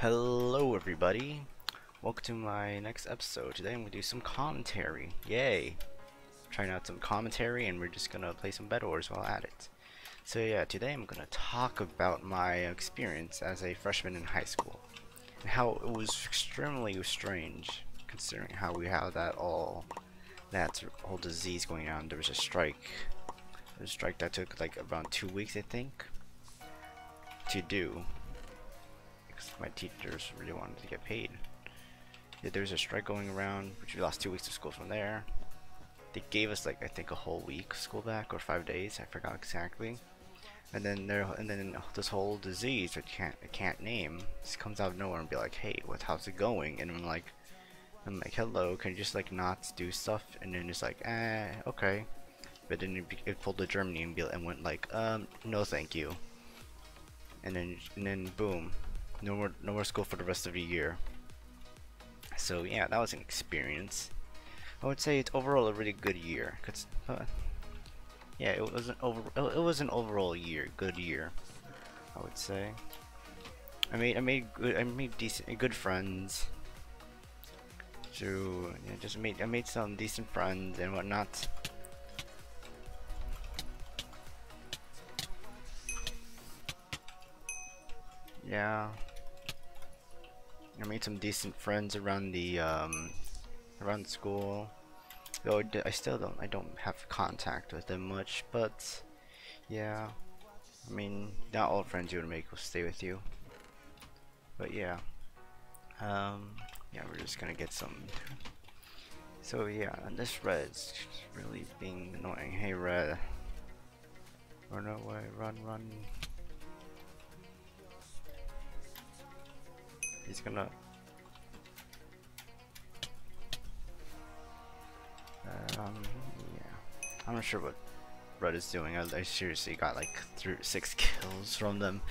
Hello everybody, welcome to my next episode. Today I'm going to do some commentary, yay! Trying out some commentary and we're just going to play some Bed Wars while at it. So yeah, today I'm going to talk about my experience as a freshman in high school. And how it was extremely strange, considering how we had that all, that whole disease going on. There was a strike, there was a strike that took like around two weeks I think, to do my teachers really wanted to get paid. There was a strike going around, which we lost two weeks of school from there. They gave us like I think a whole week school back or five days. I forgot exactly. And then there, and then this whole disease that I can't I can't name just comes out of nowhere and be like, hey, what? How's it going? And I'm like, I'm like, hello, can you just like not do stuff? And then it's like, eh, okay. But then it, it pulled to Germany and, be, and went like, um, no, thank you. And then and then boom, no more no more school for the rest of the year. So yeah that was an experience. I would say it's overall a really good year cause uh, yeah it was an over it was an overall year good year I would say. I made I made good I made decent good friends. So yeah, just made I made some decent friends and whatnot. Yeah I made some decent friends around the um, around school. Though I still don't I don't have contact with them much, but yeah. I mean, not all friends you would make will stay with you. But yeah. Um, yeah, we're just gonna get some. So yeah, this red's really being annoying. Hey red. Run away, run, run. He's gonna... Um, yeah. I'm not sure what Red is doing. I, I seriously got like three, six kills from them.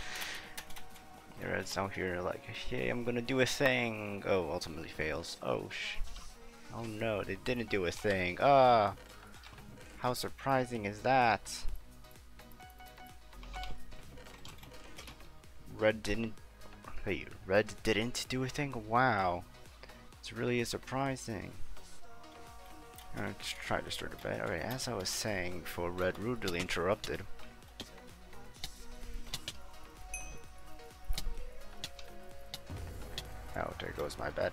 Red's out here like, hey, I'm gonna do a thing. Oh, ultimately fails. Oh, sh. Oh no, they didn't do a thing. Ah, how surprising is that? Red didn't Wait, red didn't do a thing? Wow. It's really a surprising. I'm gonna try to start a bet. Alright, as I was saying before red rudely interrupted. Oh, there goes my bed.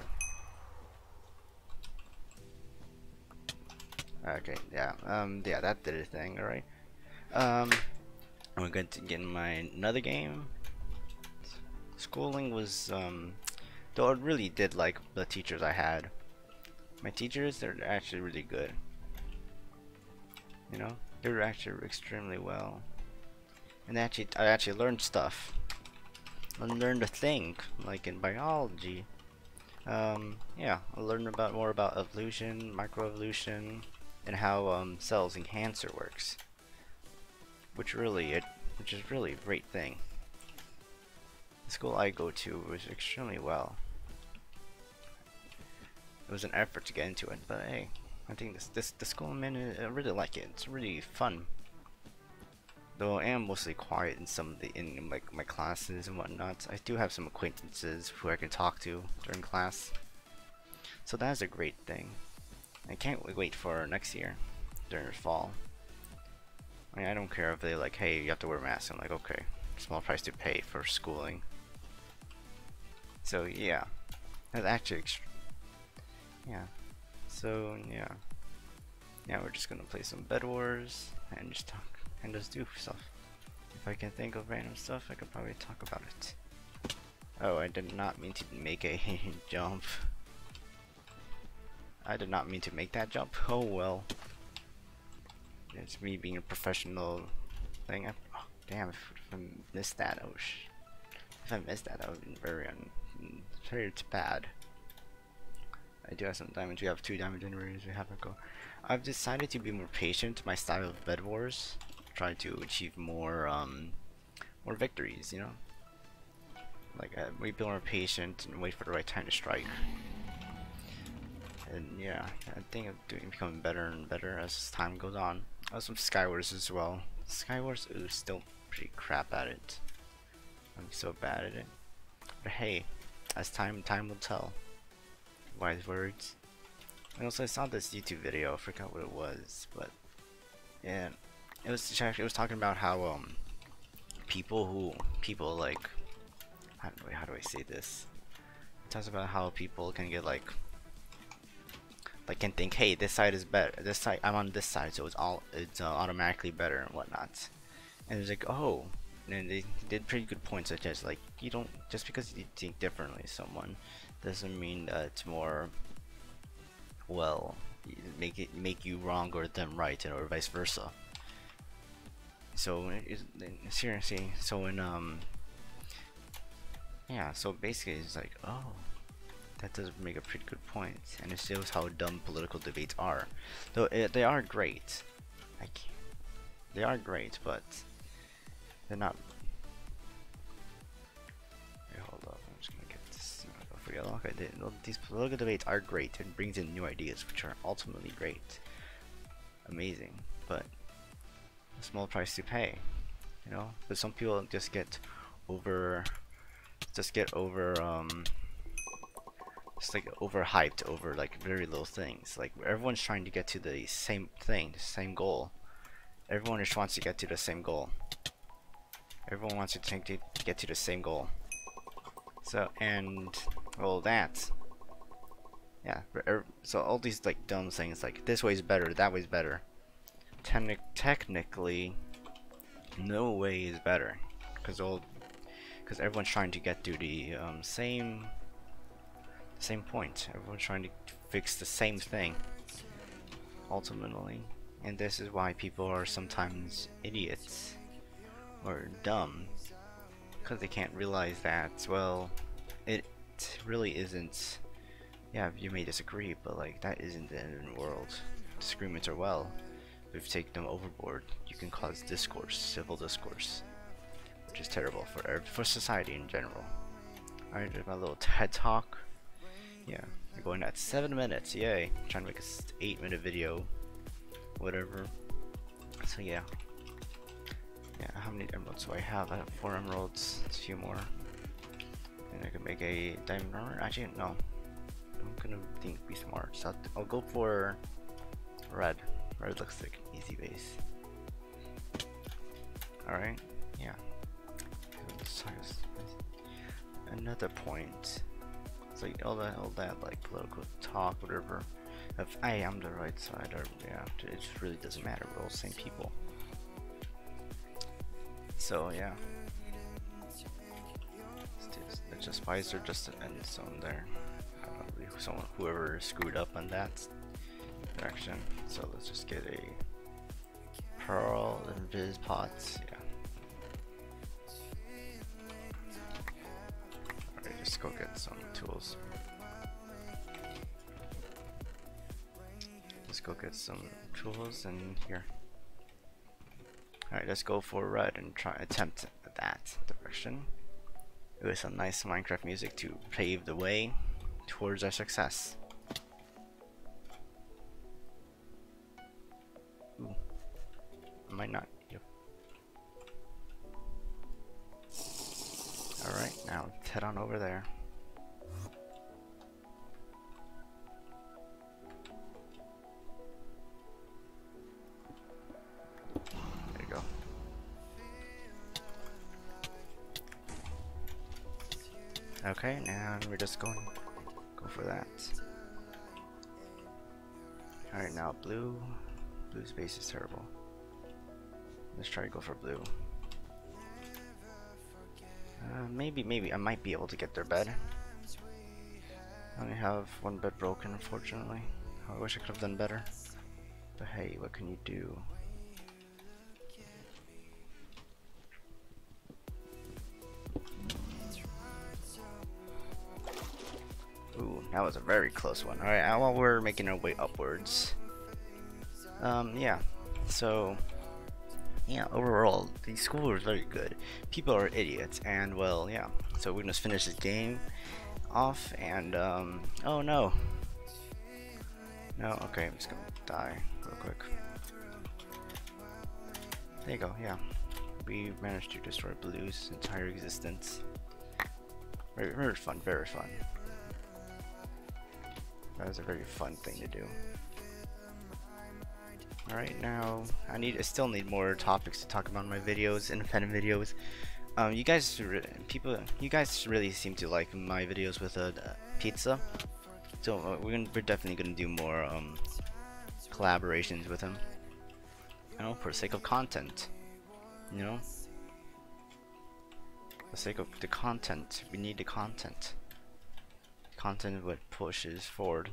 Okay, yeah, um, yeah, that did a thing, alright. Um, I'm going to get in my another game schooling was um though I really did like the teachers I had. My teachers they're actually really good. You know they're actually extremely well. And actually I actually learned stuff. I learned to think, like in biology. Um, yeah I learned about more about evolution microevolution and how um, cells enhancer works. Which really it which is really a great thing school I go to was extremely well. It was an effort to get into it, but hey, I think this this the school I'm in, I really like it. It's really fun. Though I am mostly quiet in some of the in like my classes and whatnot, I do have some acquaintances who I can talk to during class. So that is a great thing. I can't wait for next year during fall. I mean, I don't care if they like, hey, you have to wear a mask. I'm like, okay, small price to pay for schooling. So yeah, that's actually yeah. So yeah, yeah, we're just gonna play some Bed Wars and just talk and just do stuff. If I can think of random stuff, I could probably talk about it. Oh, I did not mean to make a jump. I did not mean to make that jump. Oh well. It's me being a professional thing. I, oh, damn, if, if I missed that, oh sh. If I missed that, that would have been very un very it's bad. I do have some diamonds. We have two diamond generators. We have a go. I've decided to be more patient. My style of Bed Wars, try to achieve more, um, more victories. You know, like uh, be more patient and wait for the right time to strike. And yeah, I think I'm doing becoming better and better as time goes on. I have some Skywars as well. Skywars is still pretty crap at it. I'm so bad at it. But hey, as time time will tell. Wise words. And also I saw this YouTube video, I forgot what it was, but yeah, it was it was talking about how um people who people like how, wait, how do I say this? It talks about how people can get like like can think, hey, this side is better. This side, I'm on this side, so it's all it's uh, automatically better and whatnot. And it's like, oh, and they did pretty good points, such as like you don't just because you think differently someone doesn't mean that it's more well make it make you wrong or them right, or vice versa. So seriously, so in um yeah, so basically it's like oh that does make a pretty good point, and it shows how dumb political debates are. Though it, they are great, can't, they are great, but they're not. Hold up, I'm just gonna get this uh, for yellow. Okay, they, these political debates are great and brings in new ideas, which are ultimately great, amazing, but a small price to pay, you know. But some people just get over, just get over. Um, it's like overhyped over like very little things. Like everyone's trying to get to the same thing, the same goal. Everyone just wants to get to the same goal. Everyone wants to, to get to the same goal. So and well that yeah er, so all these like dumb things like this way is better that way is better Technic technically no way is better because all because everyone's trying to get to the um, same same point. Everyone's trying to fix the same thing. Ultimately. And this is why people are sometimes idiots. Or dumb. Because they can't realize that, well, it really isn't... Yeah, you may disagree, but like, that isn't the end of the world. Disagreements are well. If you take them overboard, you can cause discourse, civil discourse. Which is terrible for, for society in general. Alright, my little TED talk. Yeah, we're going at 7 minutes, yay. I'm trying to make a 8 minute video. Whatever. So yeah. How many emeralds do I have? I have 4 emeralds, a few more. And I can make a diamond armor? Actually, no. I'm gonna think be smart. So I'll, go for red. Red looks like easy base. Alright, yeah. Another point. It's like all that, all that like political talk, whatever. If I am the right side, or yeah, it really doesn't matter. We're all the same people. So yeah, it's just wiser just to end zone there. someone, whoever screwed up on that direction. So let's just get a pearl and viz pots. Yeah. Let's go get some tools. Let's go get some tools and here. Alright, let's go for red and try attempt that direction. With some nice Minecraft music to pave the way towards our success. Ooh. Might not Yep. Alright, now let's head on over. There Okay, now we're just going go for that. Alright, now blue. Blue space is terrible. Let's try to go for blue. Uh, maybe, maybe I might be able to get their bed. I only have one bed broken, unfortunately. I wish I could have done better. But hey, what can you do? That was a very close one. Alright, while we're making our way upwards. Um, yeah. So, yeah, overall, the school was very good. People are idiots, and well, yeah. So we're gonna finish this game off, and um, oh no, no, okay, I'm just gonna die real quick. There you go, yeah. We managed to destroy Blue's entire existence. Very, very fun, very fun. That was a very fun thing to do. Alright, now I need I still need more topics to talk about in my videos, independent videos. Um, you guys, people, you guys really seem to like my videos with a uh, pizza. So uh, we're gonna, we're definitely gonna do more um, collaborations with him. You know, for the sake of content. You know, for the sake of the content, we need the content. Content what pushes forward.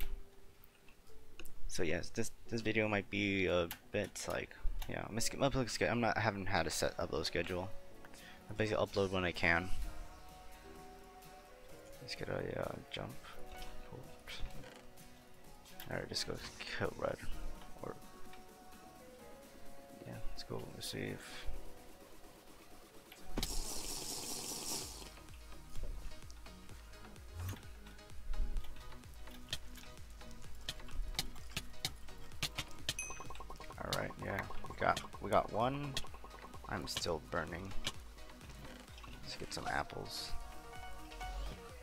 So yes, this this video might be a bit like yeah, my I'm, I'm not I haven't had a set upload schedule. I basically upload when I can. Let's get a uh, jump. Alright, just go kill red. Or yeah, let's go see if one. I'm still burning. Let's get some apples.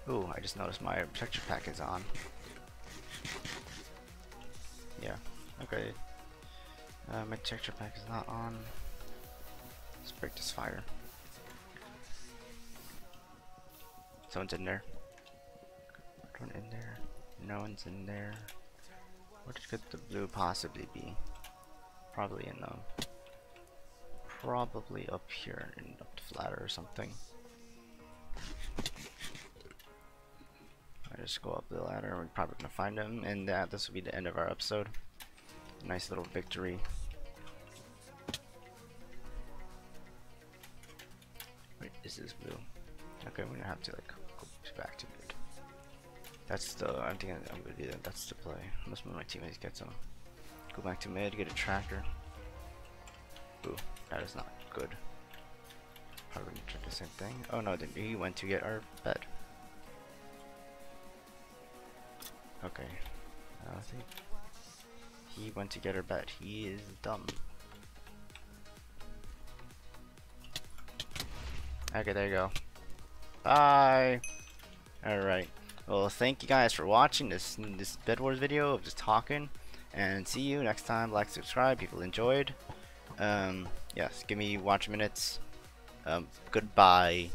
Ooh, I just noticed my texture pack is on. Yeah, okay. Uh, my texture pack is not on. Let's break this fire. Someone's in there. One in there. No one's in there. Where could the blue possibly be? Probably in the. Probably up here in the ladder or something. I just go up the ladder. And we're probably gonna find him, and that this will be the end of our episode. Nice little victory. Wait, is this blue? Okay, we're gonna have to like go back to mid. That's the. I think I'm gonna do that. That's the play. Unless one my teammates get some. Go back to mid, get a tracker. Ooh, that is not good. Probably gonna try the same thing. Oh no, he went to get our bed. Okay. I think he went to get her bed. He is dumb. Okay, there you go. Bye! Alright. Well, thank you guys for watching this this Bed Wars video of just talking. And see you next time. Like, subscribe. People enjoyed. Um, yes, give me watch minutes. Um, goodbye.